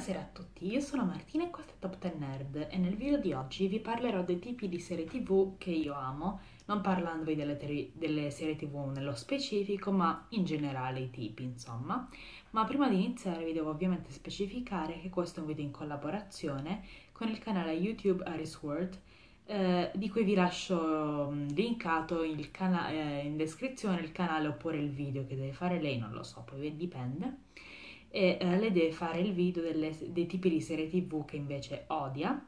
Buonasera a tutti, io sono Martina e questo è Top 10 Nerd e nel video di oggi vi parlerò dei tipi di serie tv che io amo, non parlandovi delle, teri- delle serie tv nello specifico, ma in generale i tipi, insomma. Ma prima di iniziare vi devo ovviamente specificare che questo è un video in collaborazione con il canale YouTube Aris World, eh, di cui vi lascio mm, linkato cana- eh, in descrizione il canale oppure il video che deve fare lei, non lo so, poi dipende e eh, lei deve fare il video delle, dei tipi di serie tv che invece odia.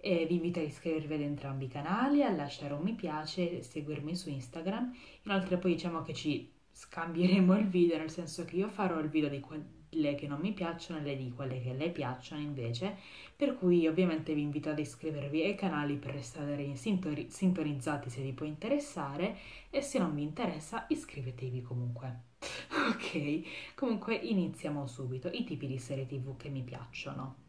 E vi invito a iscrivervi ad entrambi i canali, a lasciare un mi piace, seguirmi su Instagram. Inoltre poi diciamo che ci scambieremo il video, nel senso che io farò il video di quelle che non mi piacciono e lei di quelle che le piacciono invece, per cui ovviamente vi invito ad iscrivervi ai canali per restare sintonizzati se vi può interessare e se non vi interessa iscrivetevi comunque. Ok, comunque iniziamo subito. I tipi di serie tv che mi piacciono.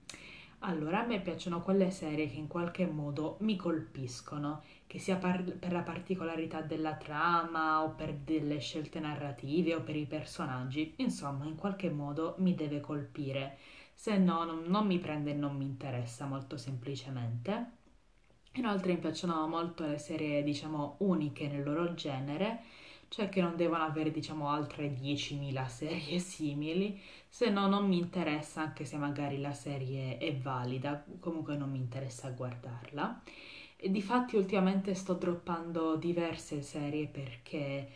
Allora, a me piacciono quelle serie che in qualche modo mi colpiscono, che sia par- per la particolarità della trama o per delle scelte narrative o per i personaggi, insomma, in qualche modo mi deve colpire, se no non, non mi prende e non mi interessa molto semplicemente. Inoltre mi piacciono molto le serie, diciamo, uniche nel loro genere, cioè che non devono avere diciamo altre 10.000 serie simili, se no non mi interessa anche se magari la serie è valida, comunque non mi interessa guardarla. E difatti ultimamente sto droppando diverse serie perché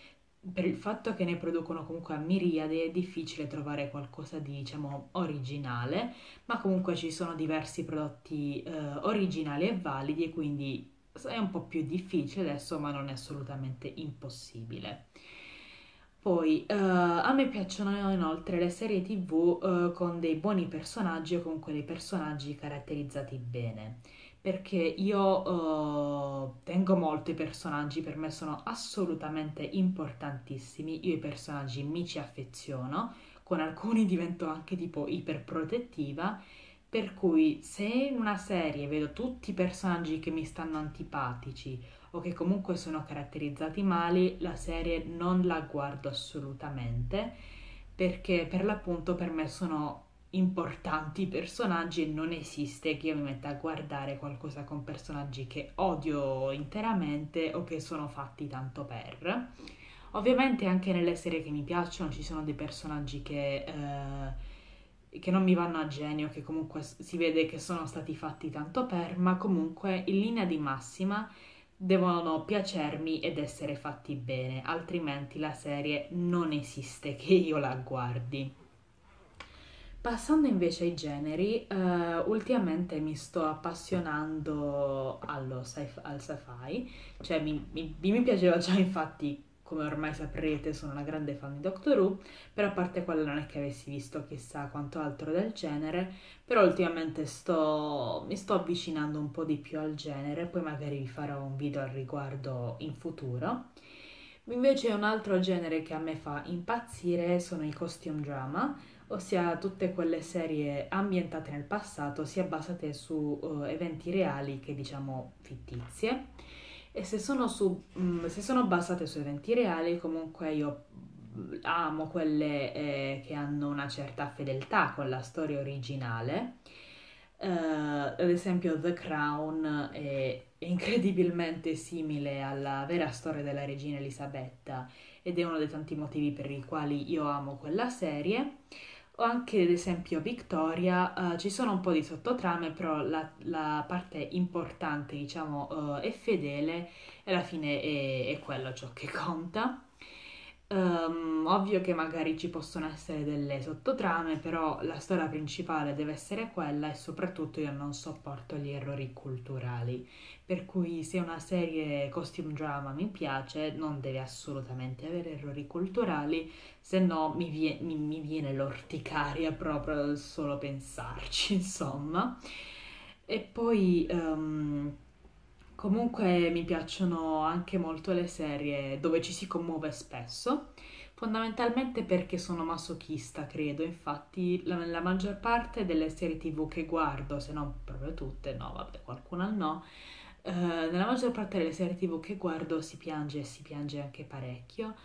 per il fatto che ne producono comunque a miriade è difficile trovare qualcosa di diciamo originale, ma comunque ci sono diversi prodotti eh, originali e validi e quindi è un po' più difficile adesso, ma non è assolutamente impossibile. Poi uh, a me piacciono inoltre le serie tv uh, con dei buoni personaggi o comunque dei personaggi caratterizzati bene, perché io uh, tengo molto i personaggi, per me sono assolutamente importantissimi, io i personaggi mi ci affeziono, con alcuni divento anche tipo iperprotettiva per cui se in una serie vedo tutti i personaggi che mi stanno antipatici o che comunque sono caratterizzati male, la serie non la guardo assolutamente perché per l'appunto per me sono importanti i personaggi e non esiste che io mi metta a guardare qualcosa con personaggi che odio interamente o che sono fatti tanto per. Ovviamente anche nelle serie che mi piacciono ci sono dei personaggi che... Eh, che non mi vanno a genio, che comunque si vede che sono stati fatti tanto per, ma comunque in linea di massima devono piacermi ed essere fatti bene, altrimenti la serie non esiste che io la guardi. Passando invece ai generi, uh, ultimamente mi sto appassionando allo sci- al sci-fi, cioè mi, mi, mi piaceva già infatti come ormai saprete sono una grande fan di Doctor Who, però a parte quello non è che avessi visto chissà quanto altro del genere, però ultimamente sto, mi sto avvicinando un po' di più al genere, poi magari vi farò un video al riguardo in futuro. Invece un altro genere che a me fa impazzire sono i costume drama, ossia tutte quelle serie ambientate nel passato, sia basate su uh, eventi reali che diciamo fittizie e se sono, su, mm, se sono basate su eventi reali comunque io amo quelle eh, che hanno una certa fedeltà con la storia originale. Uh, ad esempio The Crown è incredibilmente simile alla vera storia della regina Elisabetta ed è uno dei tanti motivi per i quali io amo quella serie anche ad esempio Victoria, uh, ci sono un po' di sottotrame, però la, la parte importante, diciamo, uh, è fedele e alla fine è, è quello ciò che conta. Um, ovvio che magari ci possono essere delle sottotrame, però la storia principale deve essere quella e soprattutto io non sopporto gli errori culturali. Per cui se una serie costume drama mi piace, non deve assolutamente avere errori culturali, se no mi, vie- mi, mi viene l'orticaria proprio solo pensarci, insomma. E poi um, Comunque mi piacciono anche molto le serie dove ci si commuove spesso, fondamentalmente perché sono masochista, credo. Infatti, la, la maggior parte delle serie TV che guardo, se non proprio tutte, no, vabbè, qualcuna no, eh, nella maggior parte delle serie TV che guardo si piange e si piange anche parecchio.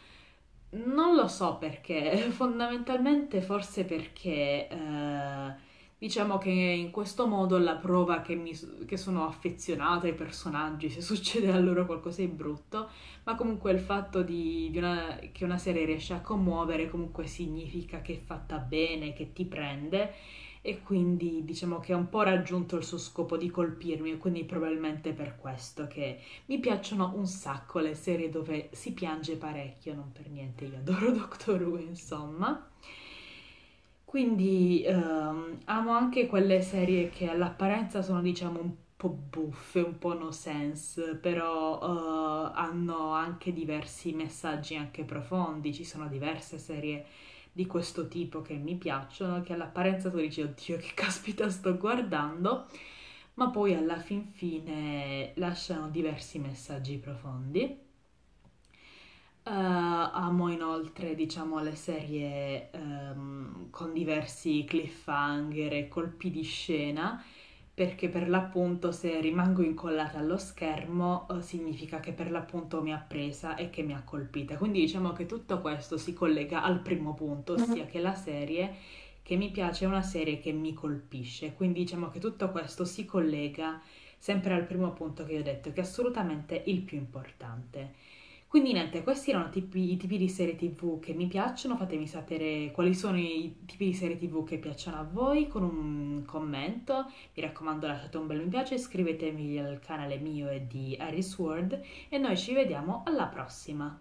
Non lo so perché, fondamentalmente forse perché eh, Diciamo che in questo modo la prova che, mi, che sono affezionata ai personaggi, se succede a loro qualcosa di brutto, ma comunque il fatto di, di una, che una serie riesce a commuovere comunque significa che è fatta bene, che ti prende e quindi diciamo che ha un po' raggiunto il suo scopo di colpirmi e quindi probabilmente per questo che mi piacciono un sacco le serie dove si piange parecchio, non per niente io adoro Doctor Who insomma. Quindi ehm, amo anche quelle serie che all'apparenza sono, diciamo, un po' buffe, un po' no sense, però eh, hanno anche diversi messaggi anche profondi. Ci sono diverse serie di questo tipo che mi piacciono, che all'apparenza tu dici, oddio, che caspita sto guardando, ma poi alla fin fine lasciano diversi messaggi profondi. Uh, amo inoltre, diciamo, le serie um, con diversi cliffhanger e colpi di scena, perché per l'appunto se rimango incollata allo schermo uh, significa che per l'appunto mi ha presa e che mi ha colpita. Quindi diciamo che tutto questo si collega al primo punto, ossia che la serie che mi piace è una serie che mi colpisce. Quindi diciamo che tutto questo si collega sempre al primo punto che ho detto, che è assolutamente il più importante. Quindi niente, questi erano tipi, i tipi di serie tv che mi piacciono, fatemi sapere quali sono i tipi di serie tv che piacciono a voi con un commento, mi raccomando lasciate un bel mi piace, iscrivetevi al canale mio e di Harris World e noi ci vediamo alla prossima!